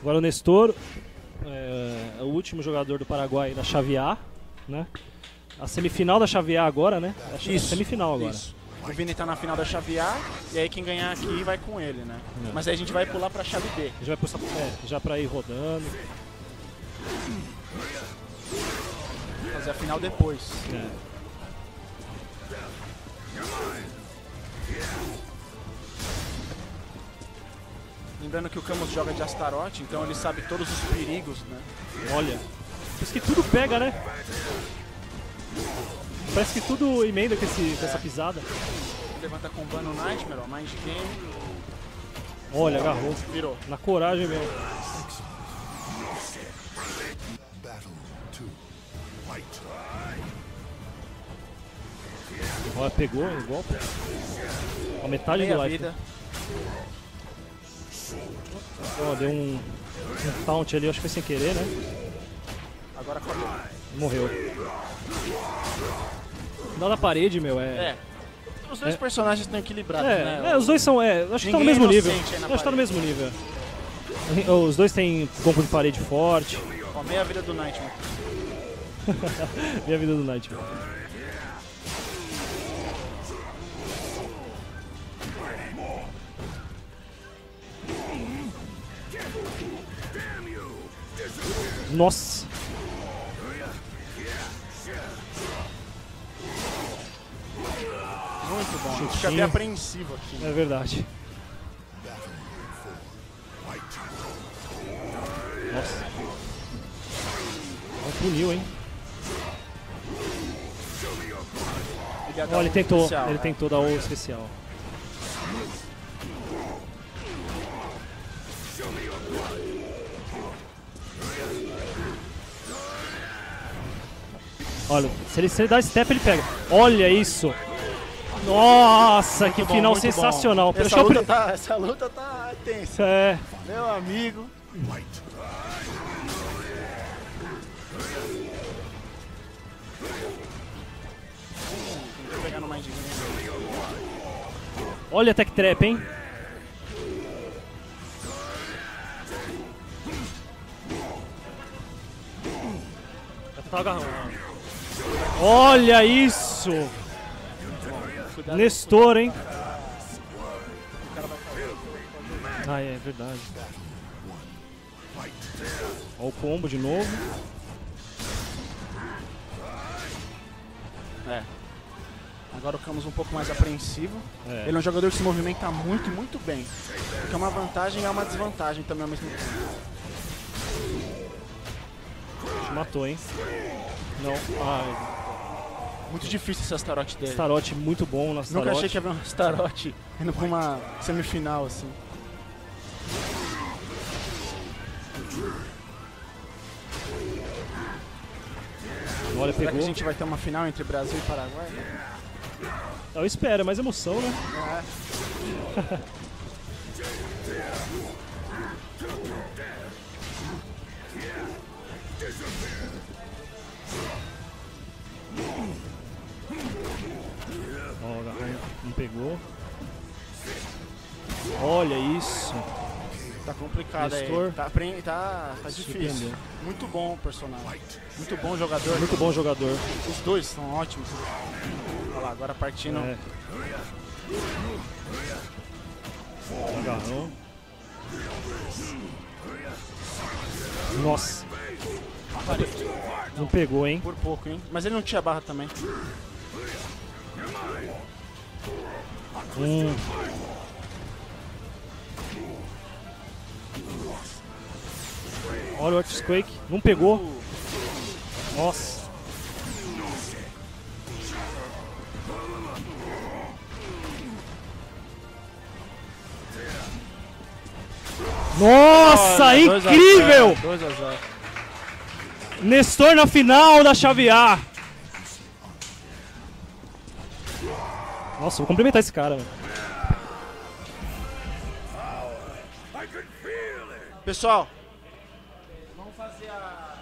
Agora o Nestor, é, é o último jogador do Paraguai da chave A, né? A semifinal da chave A agora, né? A Isso, semifinal agora. Isso. O Vini tá na final da chave A, e aí quem ganhar aqui vai com ele, né? É. Mas aí a gente vai pular pra chave B. Já vai pro, é, já pra ir rodando. Fazer a final depois. É. Lembrando que o Camus joga de Astaroth, então ele sabe todos os perigos, né? Olha. Parece que tudo pega, né? Parece que tudo emenda com, esse, com essa pisada. Levanta com no Nightmare, ó, Mind Game, Olha, agarrou. virou. Na coragem mesmo. Olha, pegou o golpe. A metade do Meia life. vida. Deu um, um taunt ali, acho que foi sem querer, né? Agora acabou. Morreu. Dá na parede, meu, é. É. Os dois É. personagens estão equilibrados, É, né? é, os dois são. É, acho que tá no mesmo é nível. inocente aí na Acho que tá no mesmo nível. Os dois têm combo de parede forte. Ó, meia vida do Nightmare. E a vida do Knight. Nossa, Muito bom. Fica Chutinho. bem apreensivo aqui. é verdade. Nossa. Ó, puniu, hein? Ele Ó, ele um tentou, especial, ele né? tentou dar o especial. Olha, se ele, se ele dá step, ele pega. Olha isso! Nossa, que Muito bom, final bom. sensacional. Essa que luta, pri- tá, essa luta tá tensa. É, Meu amigo. Olha a tech trap, hein? Agarrão. Olha isso! Cuidado. Nestor, hein? Ah, é verdade. Ó o combo de novo. É. Agora o Camus um pouco mais apreensivo. É. Ele é um jogador que se movimenta muito, muito bem. O que é uma vantagem e é uma desvantagem também ao mesmo tempo. Matou, hein? Não. Ai, Muito difícil esse Astaroth dele. Starote muito bom na Nunca achei que ia ver um Astaroth indo pra uma semifinal assim. Olha, Será que pegou. a gente vai ter uma final entre Brasil e Paraguai? Eu espero, é mais emoção, né? É. pegou. Olha isso. Tá complicado Nestor. aí. Tá, tá, tá difícil. Surpreendeu. Muito bom o personagem. Muito bom jogador. Muito bom jogador. Os dois são ótimos. Olha lá, agora partindo. É. Agarrão. Nossa. Não pegou, hein? Por pouco, hein? Mas ele não tinha barra também. Hum. Olha o Earthquake. Não pegou. Nossa. Nossa, Olha, dois a incrível! zero, dois a zero. Nestor na final da chave A. Nossa, vou cumprimentar esse cara, mano. Pessoal, vamos fazer a